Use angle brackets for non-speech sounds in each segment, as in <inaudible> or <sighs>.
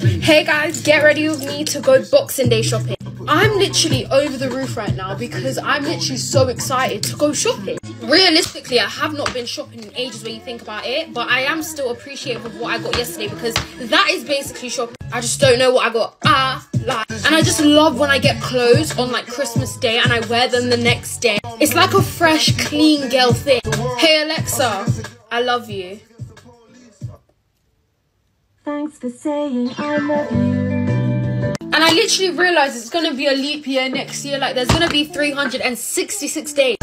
Hey guys, get ready with me to go Boxing Day shopping. I'm literally over the roof right now because I'm literally so excited to go shopping. Realistically, I have not been shopping in ages when you think about it, but I am still appreciative of what I got yesterday because that is basically shopping. I just don't know what I got. Ah, like, and I just love when I get clothes on like Christmas Day and I wear them the next day. It's like a fresh, clean girl thing. Hey Alexa, I love you. Thanks for saying I love you. And I literally realized it's gonna be a leap year next year. Like, there's gonna be 366 days.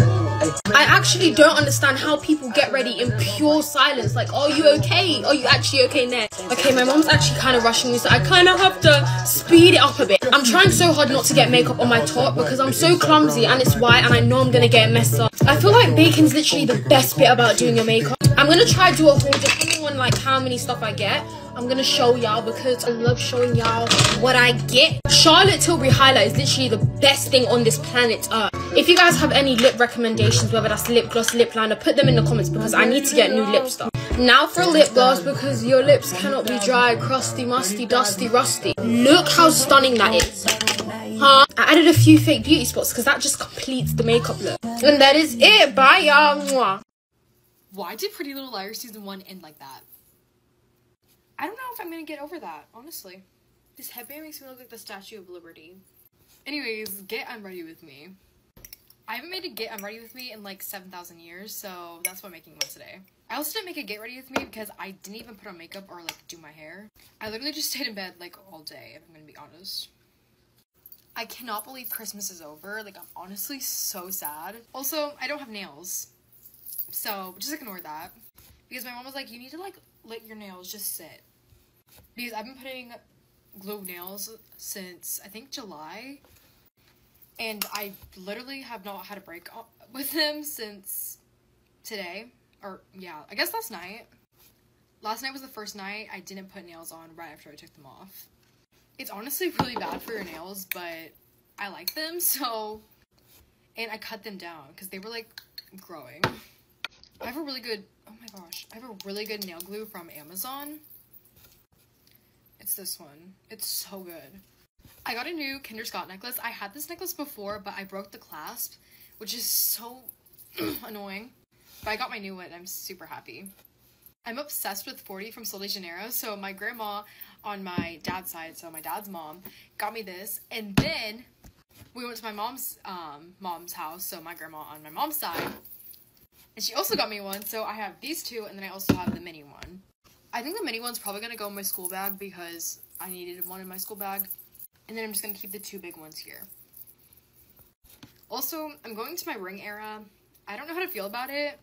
I actually don't understand how people get ready in pure silence. Like, are you okay? Are you actually okay next? Okay, my mom's actually kind of rushing me, so I kind of have to speed it up a bit. I'm trying so hard not to get makeup on my top because I'm so clumsy and it's white and I know I'm gonna get messed up. I feel like baking's literally the best bit about doing your makeup. I'm gonna try do a haul depending on like how many stuff I get. I'm gonna show y'all because I love showing y'all what I get. Charlotte Tilbury highlight is literally the best thing on this planet Earth. If you guys have any lip recommendations, whether that's lip gloss, lip liner, put them in the comments because I need to get new lip stuff. Now for lip gloss because your lips cannot be dry, crusty, musty, dusty, rusty. Look how stunning that is. Huh? I added a few fake beauty spots because that just completes the makeup look. And that is it. Bye y'all. Why did Pretty Little Liars season one end like that? I don't know if I'm gonna get over that, honestly. This headband makes me look like the Statue of Liberty. Anyways, get I'm ready with me. I haven't made a get I'm ready with me in like 7,000 years, so that's why I'm making one today. I also didn't make a get ready with me because I didn't even put on makeup or like do my hair. I literally just <laughs> stayed in bed like all day, if I'm gonna be honest. I cannot believe Christmas is over. Like, I'm honestly so sad. Also, I don't have nails. So, just ignore that. Because my mom was like, you need to like let your nails just sit. Because I've been putting glue nails since I think July. And I literally have not had a break with them since today. Or, yeah, I guess last night. Last night was the first night I didn't put nails on right after I took them off. It's honestly really bad for your nails, but I like them, <laughs> so... And I cut them down because they were, like, growing. I have a really good, oh my gosh, I have a really good nail glue from Amazon. It's this one. It's so good. I got a new Kendra Scott necklace. I had this necklace before, but I broke the clasp, which is so <clears throat> annoying. But I got my new one. And I'm super happy. I'm obsessed with 40 from Sol de Janeiro. So my grandma on my dad's side, so my dad's mom, got me this. And then we went to my mom's um, mom's house, so my grandma on my mom's side. And she also got me one, so I have these two, and then I also have the mini one. I think the mini one's probably gonna go in my school bag because I needed one in my school bag. And then I'm just gonna keep the two big ones here. Also, I'm going to my ring era. I don't know how to feel about it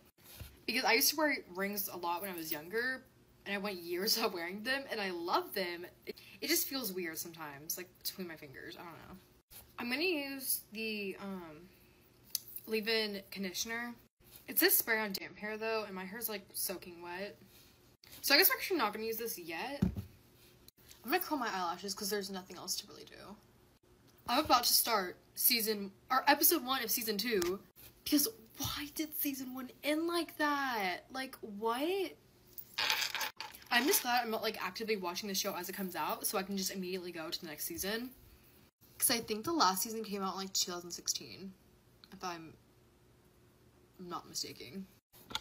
because I used to wear rings a lot when I was younger, and I went years <laughs> without wearing them, and I love them. It, just feels weird sometimes, like between my fingers. I don't know. I'm gonna use the um, leave-in conditioner it says spray on damp hair though, and my hair's like soaking wet. So I guess we're actually not gonna use this yet. I'm gonna curl my eyelashes because there's nothing else to really do. I'm about to start season or episode one of season two because why did season one end like that? Like what? I'm just glad I'm not like actively watching the show as it comes out so I can just immediately go to the next season. Because I think the last season came out in like 2016. If I'm not mistaken.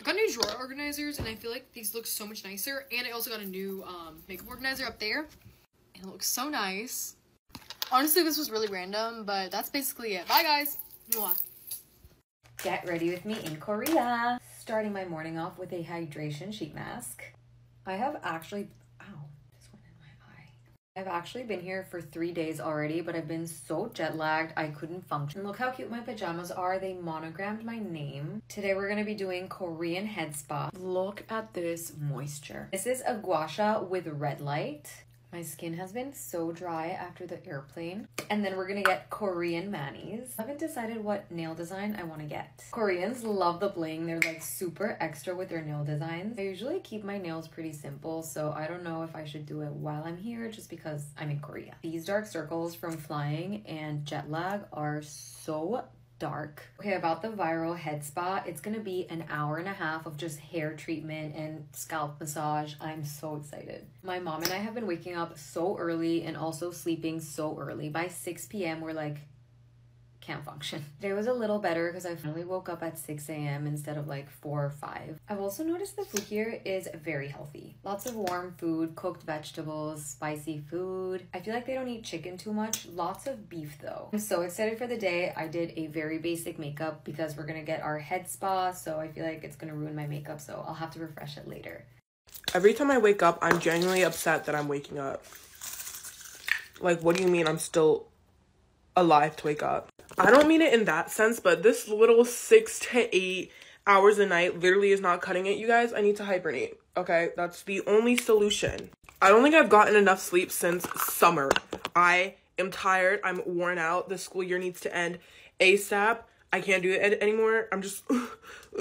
I got new drawer organizers and I feel like these look so much nicer. And I also got a new um, makeup organizer up there. And it looks so nice. Honestly, this was really random, but that's basically it. Bye, guys. Mwah. Get ready with me in Korea. Starting my morning off with a hydration sheet mask. I have actually ow, this went in my eye. I've actually been here for three days already, but I've been so jet lagged, I couldn't function. Look how cute my pajamas are. They monogrammed my name. Today we're going to be doing Korean head spa. Look at this moisture. This is a gua sha with red light. My skin has been so dry after the airplane. And then we're gonna get Korean manis. I haven't decided what nail design I wanna get. Koreans love the bling. They're like super extra with their nail designs. I usually keep my nails pretty simple, so I don't know if I should do it while I'm here just because I'm in Korea. These dark circles from flying and jet lag are so dark. Okay, about the viral head spa, it's gonna be an hour and a half of just hair treatment and scalp massage. I'm so excited. My mom and I have been waking up so early and also sleeping so early. By 6 p.m., we're like, can't function. <laughs> Today was a little better because I finally woke up at 6 a.m. instead of like 4 or 5. I've also noticed the food here is very healthy. Lots of warm food, cooked vegetables, spicy food. I feel like they don't eat chicken too much. Lots of beef though. I'm so excited for the day. I did a very basic makeup because we're gonna get our head spa, so I feel like it's gonna ruin my makeup, so I'll have to refresh it later. Every time I wake up, I'm genuinely upset that I'm waking up. Like, what do you mean I'm still alive to wake up? I don't mean it in that sense, but this little six to eight hours a night literally is not cutting it, you guys. I need to hibernate. Okay, that's the only solution. I don't think I've gotten enough sleep since summer. I am tired. I'm worn out. The school year needs to end ASAP. I can't do it anymore. I'm just. <sighs>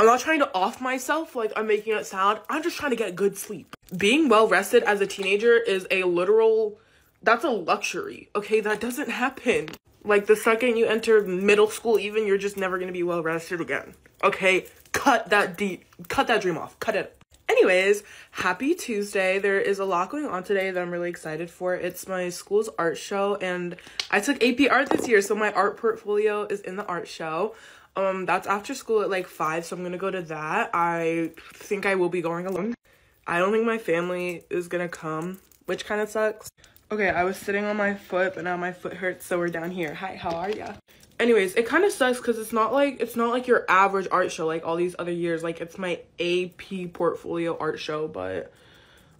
I'm not trying to off myself like I'm making it sound. I'm just trying to get good sleep. Being well rested as a teenager is a literal. That's a luxury. Okay, that doesn't happen. Like the second you enter middle school, even you're just never gonna be well rested again. Okay, cut that deep, cut that dream off, cut it. Anyways, happy Tuesday. There is a lot going on today that I'm really excited for. It's my school's art show, and I took AP art this year, so my art portfolio is in the art show. Um, that's after school at like five, so I'm gonna go to that. I think I will be going alone. I don't think my family is gonna come, which kind of sucks. Okay, I was sitting on my foot, but now my foot hurts, so we're down here. Hi, how are ya? Anyways, it kind of sucks because it's not like it's not like your average art show like all these other years. Like it's my AP portfolio art show, but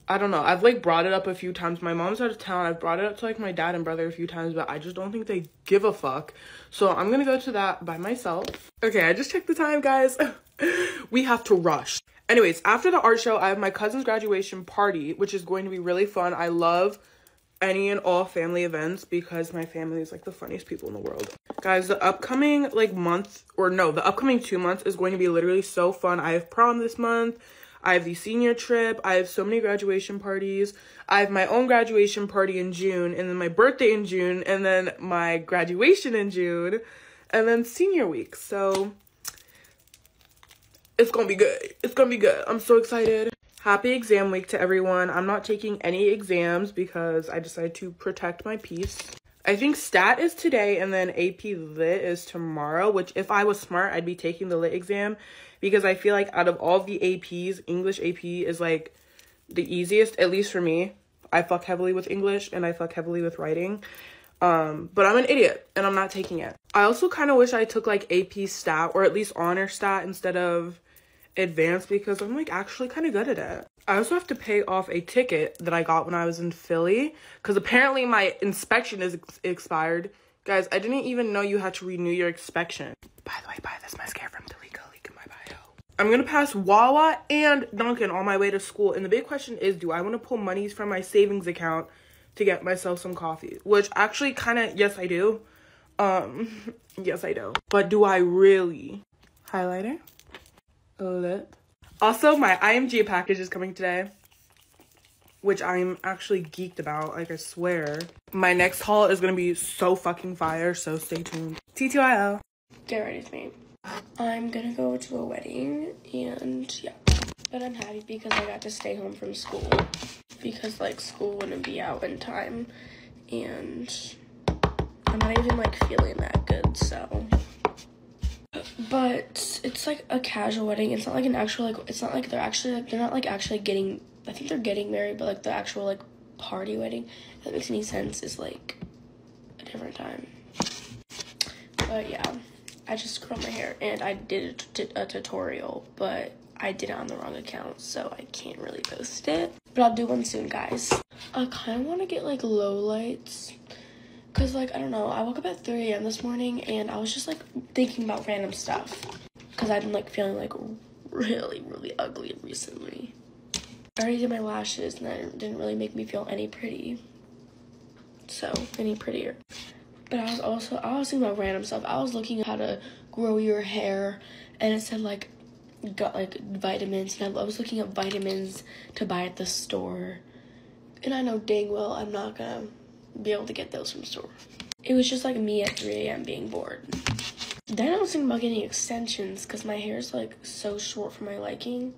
I don't know. I've like brought it up a few times. My mom's out of town. I've brought it up to like my dad and brother a few times, but I just don't think they give a fuck. So I'm gonna go to that by myself. Okay, I just checked the time, guys. <laughs> we have to rush. Anyways, after the art show, I have my cousin's graduation party, which is going to be really fun. I love any and all family events because my family is like the funniest people in the world. Guys, the upcoming like month or no, the upcoming two months is going to be literally so fun. I have prom this month. I have the senior trip. I have so many graduation parties. I have my own graduation party in June and then my birthday in June and then my graduation in June and then senior week. So it's going to be good. It's going to be good. I'm so excited. Happy exam week to everyone. I'm not taking any exams because I decided to protect my peace. I think stat is today and then AP lit is tomorrow, which if I was smart, I'd be taking the lit exam because I feel like out of all the APs, English AP is like the easiest, at least for me. I fuck heavily with English and I fuck heavily with writing. Um, but I'm an idiot and I'm not taking it. I also kind of wish I took like AP stat or at least honor stat instead of advanced because I'm like actually kind of good at it. I also have to pay off a ticket that I got when I was in Philly because apparently my inspection is ex- expired. Guys, I didn't even know you had to renew your inspection. By the way, buy this mascara from Talika, link in my bio. I'm gonna pass Wawa and Dunkin' on my way to school, and the big question is, do I want to pull monies from my savings account to get myself some coffee? Which actually, kind of, yes, I do. Um, <laughs> yes, I do. But do I really? Highlighter Also, my IMG package is coming today, which I'm actually geeked about, like I swear. My next haul is gonna be so fucking fire, so stay tuned. TTYL. Get ready with me. I'm gonna go to a wedding and yeah. But I'm happy because I got to stay home from school. Because like school wouldn't be out in time. And I'm not even like feeling that good, so but it's like a casual wedding. It's not like an actual like. It's not like they're actually like they're not like actually getting. I think they're getting married, but like the actual like party wedding. If that makes any sense. Is like a different time. But yeah, I just curled my hair and I did a, a tutorial, but I did it on the wrong account, so I can't really post it. But I'll do one soon, guys. I kind of want to get like low lights Cause like I don't know, I woke up at 3 a.m. this morning and I was just like thinking about random stuff. Cause I've been like feeling like really, really ugly recently. I already did my lashes and that didn't really make me feel any pretty. So, any prettier. But I was also, I was thinking about random stuff. I was looking at how to grow your hair and it said like, got like vitamins and I was looking up vitamins to buy at the store. And I know dang well I'm not gonna be able to get those from store. It was just like me at 3 a.m. being bored. Then I was thinking about getting extensions because my hair is like so short for my liking.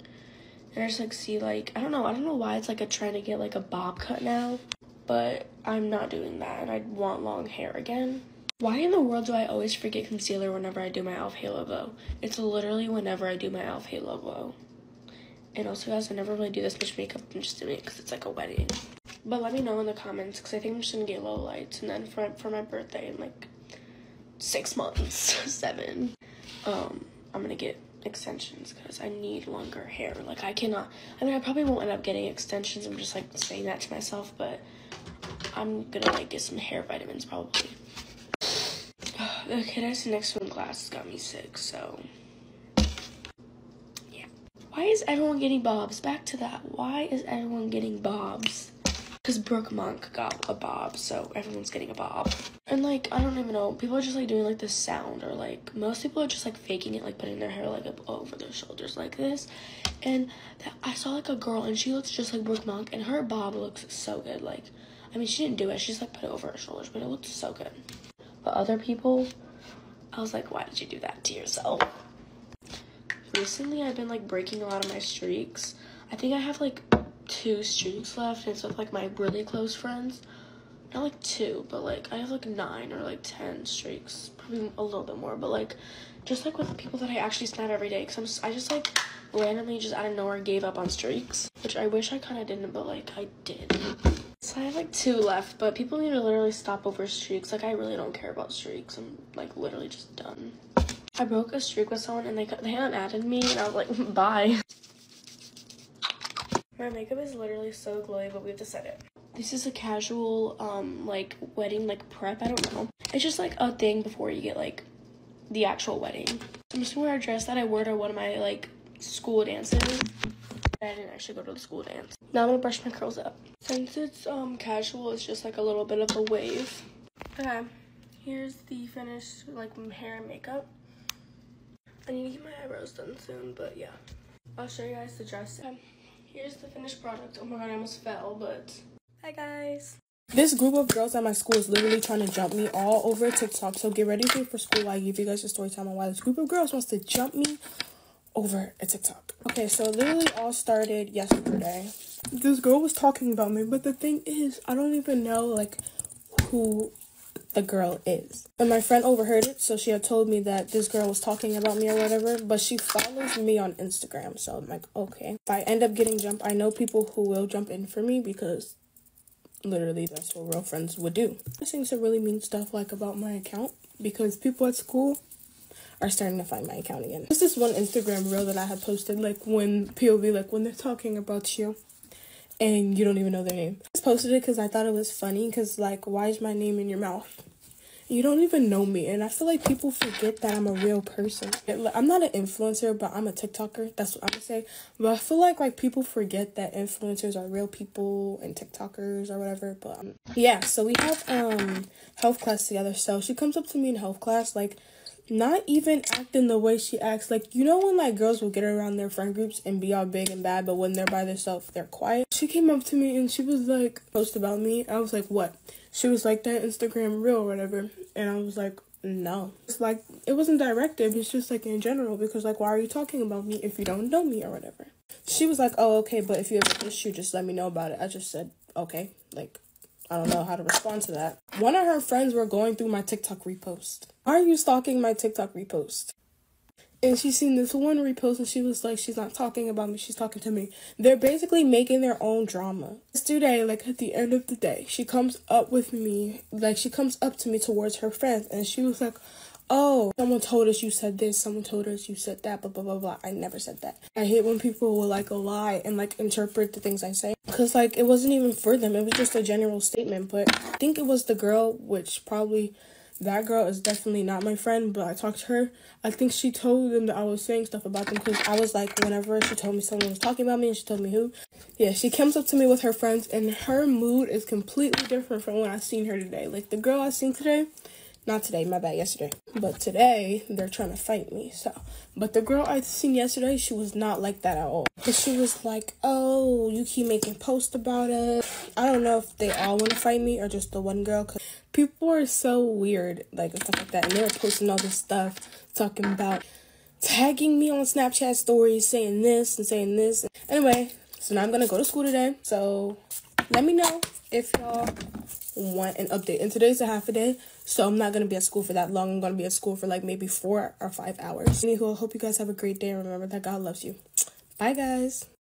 And I just like see like I don't know, I don't know why it's like a trend to get like a bob cut now. But I'm not doing that and I want long hair again. Why in the world do I always forget concealer whenever I do my e.l.f. Halo Glow? It's literally whenever I do my e.l.f. Halo Glow. And also, guys, I never really do this much makeup. I'm just doing it because it's like a wedding. But let me know in the comments because I think I'm just gonna get low lights, and then for for my birthday in like six months, <laughs> seven, um, I'm gonna get extensions because I need longer hair. Like I cannot. I mean, I probably won't end up getting extensions. I'm just like saying that to myself, but I'm gonna like get some hair vitamins probably. <sighs> the kid I sit next to in class got me sick, so yeah. Why is everyone getting bobs? Back to that. Why is everyone getting bobs? Because Brooke Monk got a bob, so everyone's getting a bob. And like, I don't even know, people are just like doing like this sound, or like, most people are just like faking it, like putting their hair like up over their shoulders like this. And that, I saw like a girl, and she looks just like Brooke Monk, and her bob looks so good. Like, I mean, she didn't do it, she just like put it over her shoulders, but it looked so good. But other people, I was like, why did you do that to yourself? Recently, I've been like breaking a lot of my streaks. I think I have like two streaks left, and it's with like my really close friends. Not like two, but like I have like nine or like ten streaks, probably a little bit more. But like, just like with people that I actually snap every day, cause I'm just, I just like randomly just out of nowhere gave up on streaks, which I wish I kind of didn't, but like I did. So I have like two left, but people need to literally stop over streaks. Like I really don't care about streaks. I'm like literally just done. I broke a streak with someone and they they unadded me, and I was like, <laughs> bye. My makeup is literally so glowy, but we have to set it. This is a casual, um, like wedding, like prep. I don't know. It's just like a thing before you get like the actual wedding. I'm just gonna wear a dress that I wore to one of my like school dances. I didn't actually go to the school dance. Now I'm gonna brush my curls up. Since it's um casual, it's just like a little bit of a wave. Okay, here's the finished like hair and makeup. I need to get my eyebrows done soon, but yeah. I'll show you guys the dress. Okay. Here's the finished product. Oh my god, I almost fell, but hi guys. This group of girls at my school is literally trying to jump me all over TikTok. So get ready for for school. I give you guys a story time on why this group of girls wants to jump me over a TikTok. Okay, so it literally all started yesterday. This girl was talking about me, but the thing is, I don't even know like who the girl is. And my friend overheard it, so she had told me that this girl was talking about me or whatever, but she follows me on Instagram. So I'm like, okay. If I end up getting jumped, I know people who will jump in for me because literally that's what real friends would do. I think to really mean stuff like about my account because people at school are starting to find my account again. This one Instagram reel that I had posted like when POV, like when they're talking about you and you don't even know their name. I just posted it because I thought it was funny because like why is my name in your mouth? You don't even know me, and I feel like people forget that I'm a real person. I'm not an influencer, but I'm a TikToker. That's what I'm gonna say. But I feel like like people forget that influencers are real people and TikTokers or whatever. But um, yeah, so we have um health class together. So she comes up to me in health class like not even acting the way she acts. Like, you know when like girls will get around their friend groups and be all big and bad, but when they're by themselves, they're quiet. She came up to me and she was like, post about me. I was like, what? She was like, that Instagram reel or whatever. And I was like, no. It's like, it wasn't directed. It's just like in general because like, why are you talking about me if you don't know me or whatever? She was like, oh, okay, but if you have an issue, just let me know about it. I just said, okay. Like, I don't know how to respond to that. One of her friends were going through my TikTok repost. Why are you stalking my TikTok repost? And she seen this one repost and she was like, she's not talking about me, she's talking to me. They're basically making their own drama. Today, like at the end of the day, she comes up with me, like she comes up to me towards her friends and she was like, oh, someone told us you said this, someone told us you said that, blah, blah, blah, blah. I never said that. I hate when people will like lie and like interpret the things I say. Because like it wasn't even for them, it was just a general statement. But I think it was the girl, which probably that girl is definitely not my friend, but I talked to her. I think she told them that I was saying stuff about them because I was like, whenever she told me someone was talking about me and she told me who, yeah, she comes up to me with her friends and her mood is completely different from when I seen her today. Like the girl I seen today, Not today, my bad, yesterday. But today, they're trying to fight me. So, but the girl I seen yesterday, she was not like that at all. Cause she was like, "Oh, you keep making posts about it." I don't know if they all want to fight me or just the one girl. Cause people are so weird, like and stuff like that, and they were posting all this stuff, talking about tagging me on Snapchat stories, saying this and saying this. Anyway, so now I'm gonna go to school today. So let me know if y'all want an update. And today's a half a day, so I'm not gonna be at school for that long. I'm gonna be at school for like maybe four or five hours. Anywho, I hope you guys have a great day. Remember that God loves you. Bye, guys.